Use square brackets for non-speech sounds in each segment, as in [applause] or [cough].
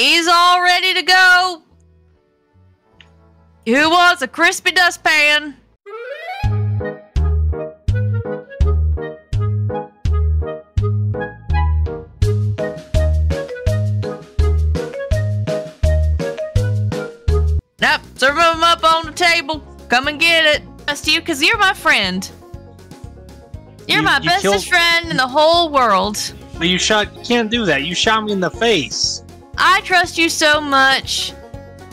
He's all ready to go. Who wants a crispy dustpan? Nope, serve them up on the table. Come and get it. Trust you, cause you're my friend. You're You- my you bestest friend in the whole world. But you shot. You can't do that. You shot me in the face. I trust you so much.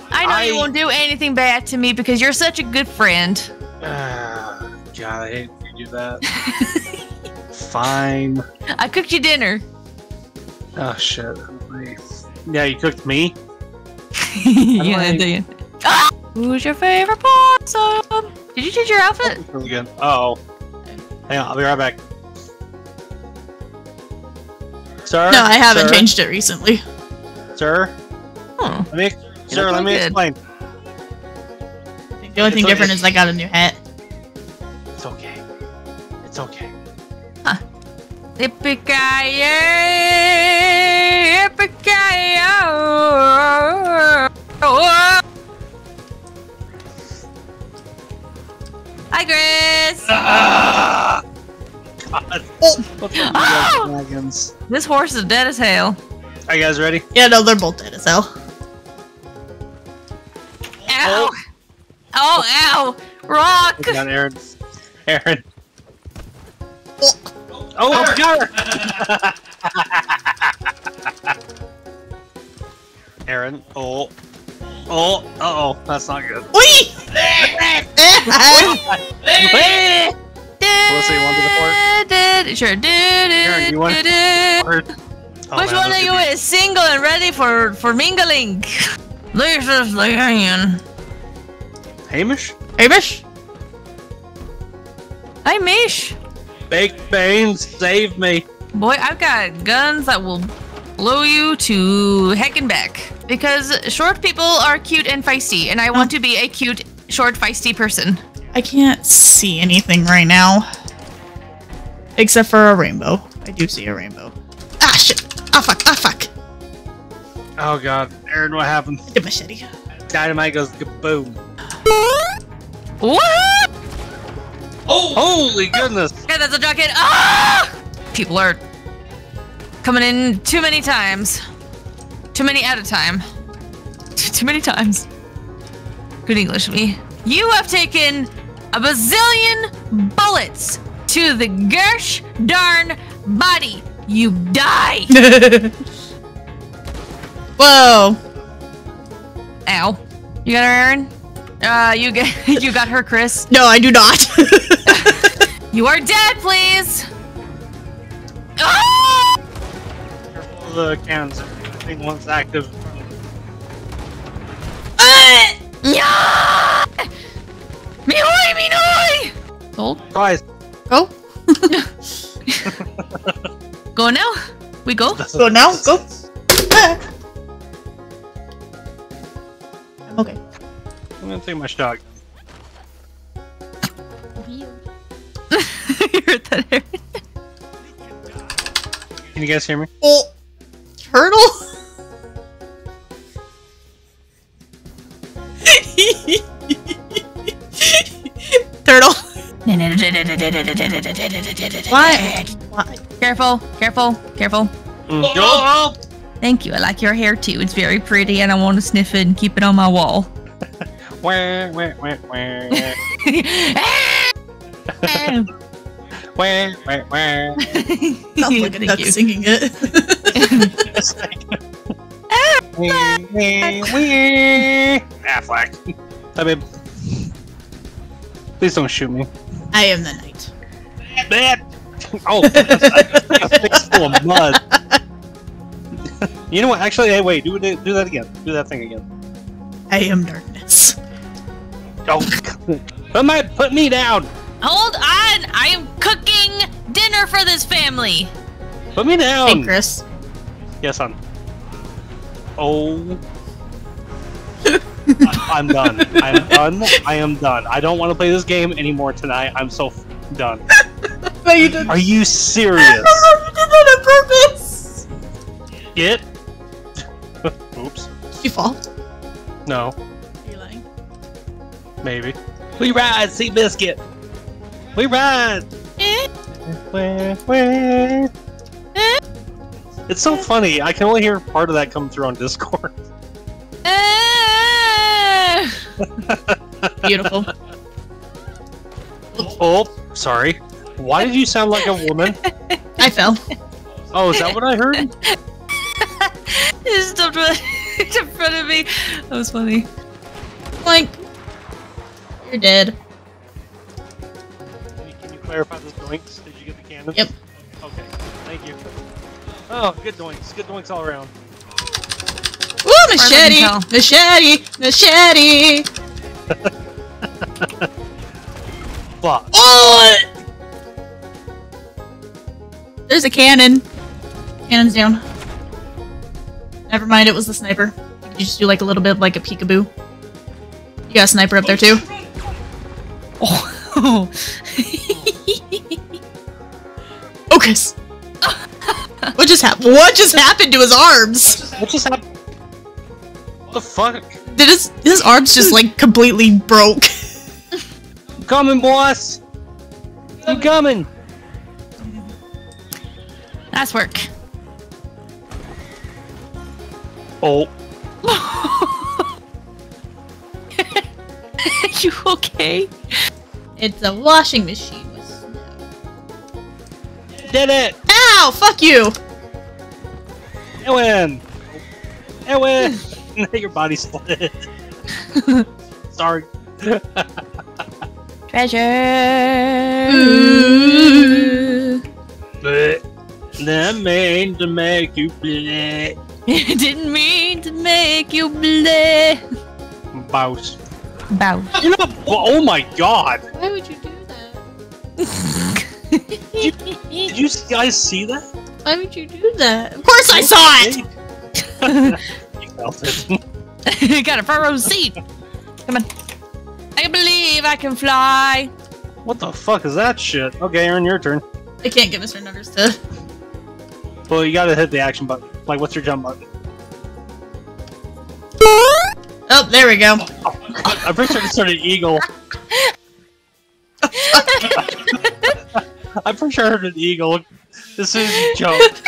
I know you won't do anything bad to me because you're such a good friend. Ah, God, I hate when you do that. [laughs] Fine. I cooked you dinner. Oh shit. Yeah, you cooked me. [laughs] yeah, like- did. Ah! Who's your favorite possum? Did you change your outfit? Really good. Uh oh. Hang on, I'll be right back. Sir? No, I haven't Sir? changed it recently. Sir? Oh, Let me, sir, let me good. explain. The only thing It's different okay. is I got a new hat. It's okay. It's okay. Yippee-ki-yay! Yippee-ki-yay! Oh. Hi, Chris! Ah! God. Oh. This horse is dead as hell. Are you guys ready? Yeah, no, they're both dead as hell. Ow! Oh, ow! Rock! Put down Aaron. [laughs] [laughs] Aaron. Oh. Oh, I got her! Aaron. Oh. Oh. Uh oh. That's not good. Wee! [laughs] Melissa, you want to do Did, sure did. Aaron, you want- did. Or- Oh, Which man, one of you could is single and ready for for mingling? [laughs] This is the be- Hamish? Hamish? Hi, Mish. Baked Banes, save me. Boy, I've got guns that will blow you to heck and back. Because short people are cute and feisty, and I want to be a cute, short, feisty person. I can't see anything right now. Except for a rainbow. I do see a rainbow. Ah, shit! Ah, fuck! Ah, fuck! Oh god. Aaron, what happened? The machete. Dynamite goes kaboom. What? Oh! Holy goodness! Yeah, that's a jacket. Ah! People are coming in too many times. Too many at a time. [laughs] Too many times. Good English, me. You have taken a bazillion bullets to the gersh darn body. You die. [laughs] Whoa! Ow. You got her, Aaron? Uh, you get [laughs] you got her, Chris. No, I do not. [laughs] You are dead, please. Ah! Careful of the cannons. Everything once active. Ah! Yeah! Mihoi, minoi! Gold? Twice. go. Go now? We go? Go now. Go. Ah. I'm okay. I'm gonna take my shot. you heard that, Aaron? Can you guys hear me? Oh, turtle. [laughs] turtle. [laughs] Why? Why? Careful, careful, careful. Mm. Oh, Thank you. I like your hair too. It's very pretty and I want to sniff it and keep it on my wall. Wah, wah, wah, wah. Ah! Wah, wah, wah. Sounds like Thank that's you. singing it. It's Wee, wee, wee. Affleck. Hi, babe. Please don't shoot me. I am the knight. Bad. [laughs] Oh, a face full of mud. you know what? Actually, hey, wait. Do do that again. Do that thing again. I am darkness. Oh, put my put me down. Hold on! I am cooking dinner for this family. Put me down. Hey, Chris. Yes, son. Oh. [laughs] I- I'm done. I'm done. I am done. I don't want to play this game anymore tonight. I'm so f- done. No, you did. Are you serious? [laughs] you did that on purpose. Get. [laughs] Oops. Did you fall? No. Are you lying? Maybe. We ride, Sea Biscuit. We ride. Eh. Where, where? It's so funny. I can only hear part of that come through on Discord. Eh. [laughs] Beautiful. Oh, sorry. Why did you sound like a woman? [laughs] I fell. Oh, is that what I heard? [laughs] He just stopped right [laughs] in front of me. That was funny. Like, you're dead. Can you, can you clarify those doinks? Did you get the cannon? Yep. Okay, thank you. Oh, good doinks. Good doinks all around. Ooh, machete! Machete! Machete! Fuck. Oh! There's a cannon. Cannon's down. Never mind, it was the sniper. You just do like a little bit of like a peekaboo. You got a sniper up there too. Oh. [laughs] Focus! what just happened? What just happened to his arms? What just happened? What the fuck? Did his his arms just like completely broke? I'm coming, boss. I'm coming. Nice work. Oh, [laughs] you okay? It's a washing machine with snow. did it! Ow! Fuck you! Ewan! Ewan! [laughs] [laughs] Your body split. Sorry. Treasure. Ooh. But that mean to make you split. [laughs] Didn't mean to make you bleh. Bouse. Bow. You know, oh my god! Why would you do that? [laughs] Did you guys see that? Why would you do that? Of course I saw it! [laughs] you felt it. Got a front row seat. Come on. I can believe I can fly. What the fuck is that shit? Okay, Aaron, your turn. I can't get Mr. Nutters to. Well, you gotta hit the action button. Like, what's your jump button? Oh, there we go. I'm pretty sure it's sort of eagle. [laughs] I'm pretty sure I heard an eagle This is as you jumped.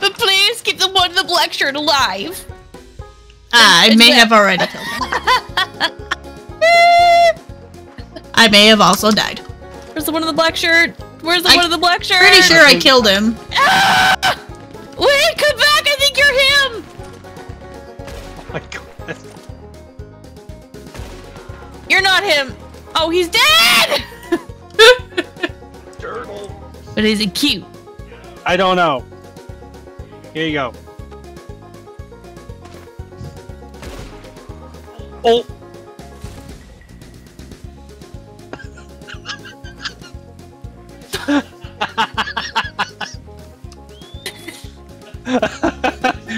But please keep the one in the black shirt alive. Ah, I may have already killed him. I may have also died. Where's the one in the black shirt? Where's the I- one in the black shirt? Pretty sure I killed him. Ah! Wait, come back! I think you're him. Oh [laughs] my god. You're not him. Oh, he's dead. [laughs] Turtle. But is it cute? I don't know. Here you go. Oh.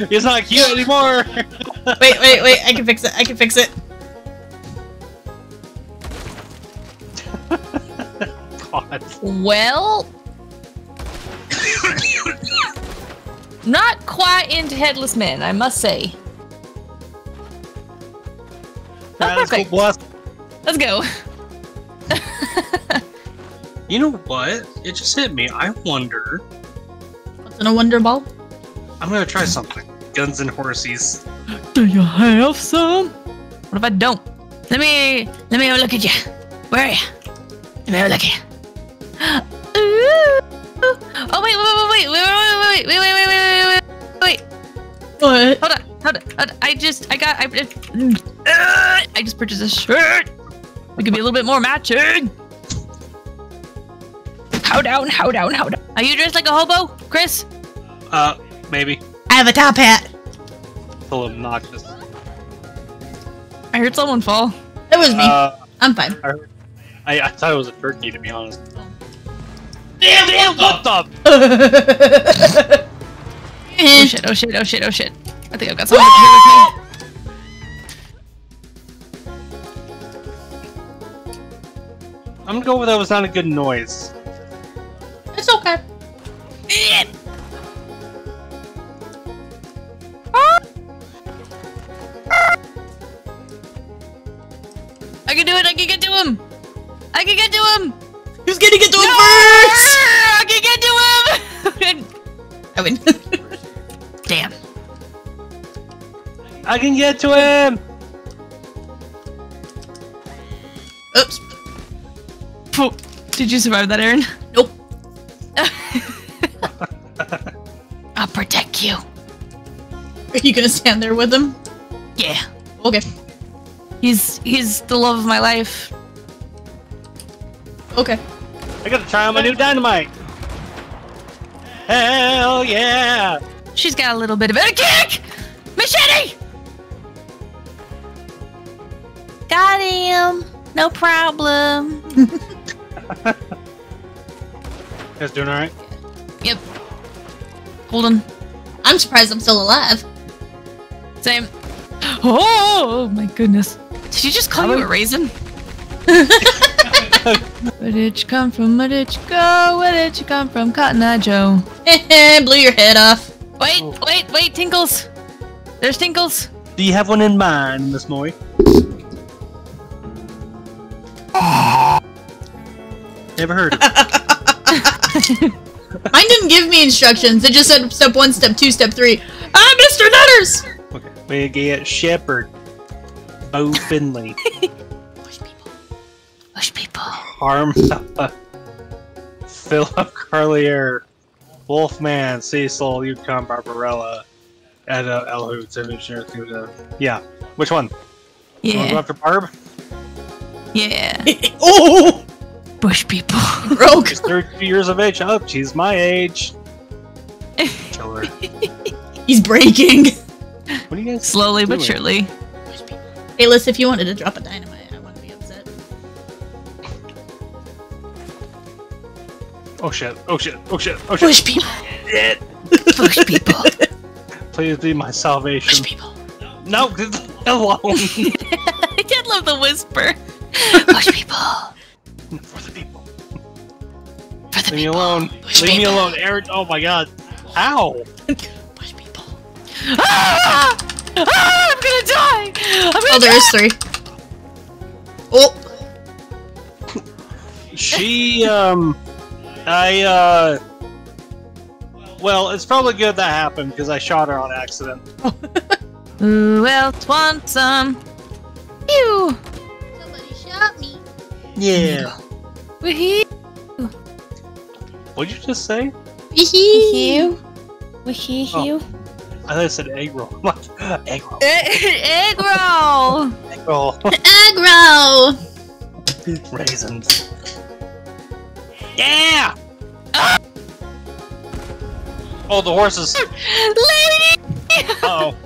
He's not cute anymore. Wait, wait, wait. I can fix it. I can fix it. God. Well, not quite into headless men, I must say. Cool, perfect. boss. Let's go. You know what? It just hit me. I wonder. What's in a Wonder Ball? I'm gonna try something. Guns and horses. Do you have some? What if I don't? Let me let me have a look at you. Where are you? Let me have a look at you. Oh wait, wait, wait, wait, wait, wait, wait, wait, wait, wait, wait, wait, wait, wait. What? Hold on, hold on, hold on. I just, I got, I, uh, I just purchased a shirt. We could be a little bit more matching. How down, how down, how down. Are you dressed like a hobo, Chris? Uh, maybe. I have a top hat. It's a little obnoxious. I heard someone fall. It was me. Uh, I'm fine. I, I thought it was a turkey, to be honest. Damn, damn, what the? [laughs] Oh shit, oh shit, oh shit, oh shit. I think I've got someone here with I'm gonna go with that was not a good noise. I can do it. I can get to him. I can get to him. Who's gonna get to him No! first? [laughs] I can get to him. [laughs] I mean, [laughs] Damn. I can get to him. oops. Phew. Did you survive that, Aaron? Nope. I'll protect you. Are you gonna stand there with him? Yeah. Okay. He's he's the love of my life. Okay. I gotta try on my new dynamite. Hell yeah! She's got a little bit of it. A kick! Machete! Got him. No problem. [laughs] You guys doing alright? Yep. Hold on. I'm surprised I'm still alive. Same. [gasps] Oh my goodness. Did you just call How you a raisin? [laughs] Where did you come from? Where did you go? Where did you come from? Cotton Eye Joe. [laughs] Blew your head off. Wait, Oh. wait, wait, Tinkles. There's Tinkles. Do you have one in mind, Miss Moy? [laughs] Never heard of it. Mine didn't give me instructions. It just said step one, step two, step three. Ah, Mr. Nutters! Okay. We get Shepherd, Beau Finley, [laughs] Push people. Push people. Harm, Philip Carlier, Wolfman, Cecil, Yukon, Barbarella, and uh, El Hoots, Engineer. Yeah. Which one? You want to go Yeah. after Barb? Yeah. [laughs] oh! Bush people. [laughs] Broke. She's 32 years of age. Oh, she's my age. Kill her. He's breaking. What are you guys Slowly but surely. Hey, Liz, if you wanted to drop a dynamite, I wouldn't be upset. Oh shit! Oh shit! Oh shit! Oh shit! Push people. Shit. Bush people. [laughs] Please be my salvation. Push people. No, [laughs] alone. [laughs] I did love the whisper. Bush people. For the people. For the Leave me alone. Push Leave me alone, Eric. Oh my god. Ow. Push people. Ah! Ah! Oh, there die! is three. Oh, She, um, I, uh, well, it's probably good that happened because I shot her on accident. [laughs] Who else wants some? You. somebody shot me. Yeah. Wee What'd you just say? you. Wee Oh. I thought I said egg [laughs] roll. egg roll. Egg roll. Egg [laughs] roll. Aggro. Raisins. Yeah! Ah! Oh, the horses. [laughs] Leave